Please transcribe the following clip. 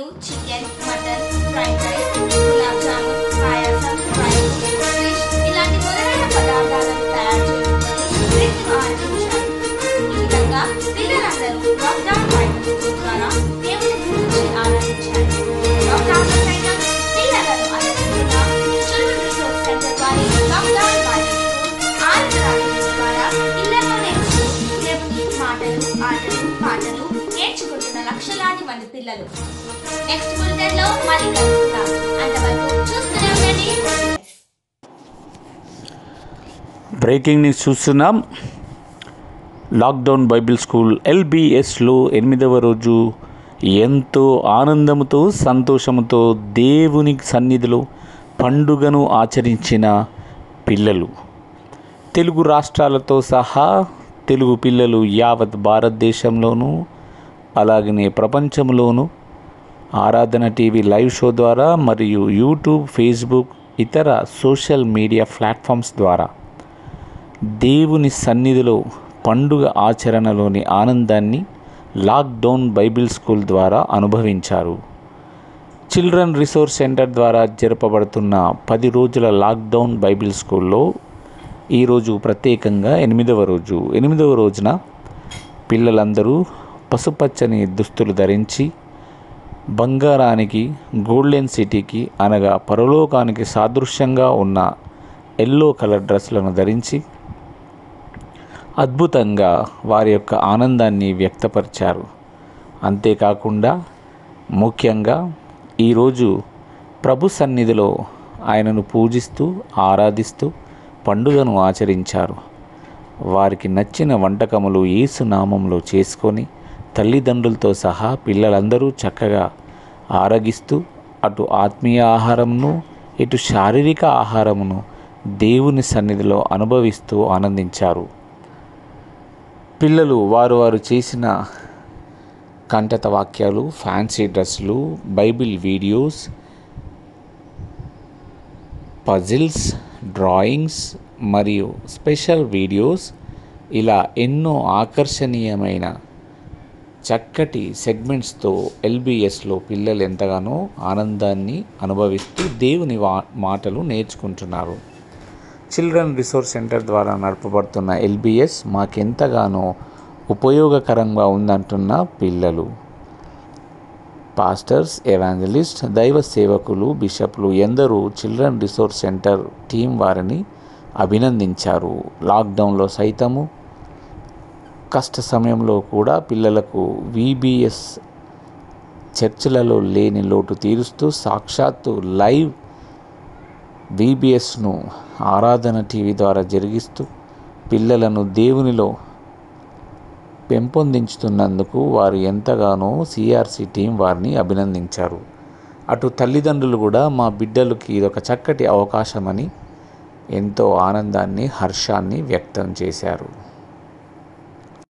కర్రీలు chicken mutton fried rice gulab jamun పాయసం rice fish ఇలాంటి మొదలైన పదార్థాలను పది మంది పిల్లలు. నెక్స్ట్ బులెటిన్లో మళ్ళీ కలుసుకుందాం. అంతవరకు చూస్తూనే ఉండండి. బ్రేకింగ్ న్యూస్ చూస్తున్నాం. లాక్డౌన్ బైబిల్ స్కూల్ ఎల్బిఎస్లో ఎనిమిదవ రోజు ఎంతో ఆనందముతో సంతోషముతో దేవుని సన్నిధిలో పండుగను ఆచరించిన పిల్లలు. తెలుగు రాష్ట్రాలతో సహా తెలుగు పిల్లలు యావత్ భారతదేశంలోనూ అలాగనే ప్రపంచంలోనూ ఆరాధన టీవీ లైవ్ షో ద్వారా మరియు యూట్యూబ్ ఫేస్బుక్ ఇతర సోషల్ మీడియా ప్లాట్ఫామ్స్ ద్వారా దేవుని సన్నిధిలో పండుగ ఆచరణలోని ఆనందాన్ని లాక్డౌన్ బైబిల్ స్కూల్ ద్వారా అనుభవించారు. చిల్డ్రన్ రిసోర్స్ సెంటర్ ద్వారా జరపబడుతున్న పది రోజుల లాక్డౌన్ బైబిల్ స్కూల్లో ఈరోజు ప్రత్యేకంగా ఎనిమిదవ రోజు. ఎనిమిదవ రోజున పిల్లలందరూ పసుపచ్చని దుస్తులు ధరించి బంగారానికి గోల్డెన్ సిటీకి అనగా పరలోకానికి సాదృశ్యంగా ఉన్న ఎల్లో కలర్ డ్రెస్లను ధరించి అద్భుతంగా వారి యొక్క ఆనందాన్ని వ్యక్తపరిచారు. అంతేకాకుండా ముఖ్యంగా ఈరోజు ప్రభు సన్నిధిలో ఆయనను పూజిస్తూ ఆరాధిస్తూ పండుగను ఆచరించారు. వారికి నచ్చిన వంటకములు యేసు నామంలో చేసుకొని తల్లిదండ్రులతో సహా పిల్లలందరూ చక్కగా ఆరగిస్తూ అటు ఆత్మీయ ఆహారమును ఇటు శారీరక ఆహారమును దేవుని సన్నిధిలో అనుభవిస్తూ ఆనందించారు. పిల్లలు వారు వారు చేసిన కంఠత వాక్యాలు ఫ్యాన్సీ డ్రెస్సులు బైబిల్ వీడియోస్ పజిల్స్ డ్రాయింగ్స్ మరియు స్పెషల్ వీడియోస్ ఇలా ఎన్నో ఆకర్షణీయమైన చక్కటి సెగ్మెంట్స్తో ఎల్బిఎస్లో పిల్లలు ఎంతగానో ఆనందాన్ని అనుభవిస్తూ దేవుని వా మాటలు నేర్చుకుంటున్నారు. చిల్డ్రన్ రిసోర్స్ సెంటర్ ద్వారా నడపబడుతున్న ఎల్బిఎస్ మాకెంతగానో ఉపయోగకరంగా ఉందంటున్న పిల్లలు. పాస్టర్స్ ఎవాంజలిస్ట్ దైవ సేవకులు బిషప్లు ఎందరూ చిల్డ్రన్ రిసోర్స్ సెంటర్ టీం వారిని అభినందించారు. లాక్డౌన్లో సైతము కష్ట సమయంలో కూడా పిల్లలకు విబిఎస్ చర్చలలో లేని లోటు తీరుస్తూ సాక్షాత్తు లైవ్ విబిఎస్ను ఆరాధన టీవీ ద్వారా జరిగిస్తూ పిల్లలను దేవునిలో పెంపొందించుతున్నందుకు వారు ఎంతగానో సిఆర్సి టీం వారిని అభినందించారు. అటు తల్లిదండ్రులు కూడా మా బిడ్డలకి ఇదొక చక్కటి అవకాశమని ఎంతో ఆనందాన్ని హర్షాన్ని వ్యక్తం చేశారు.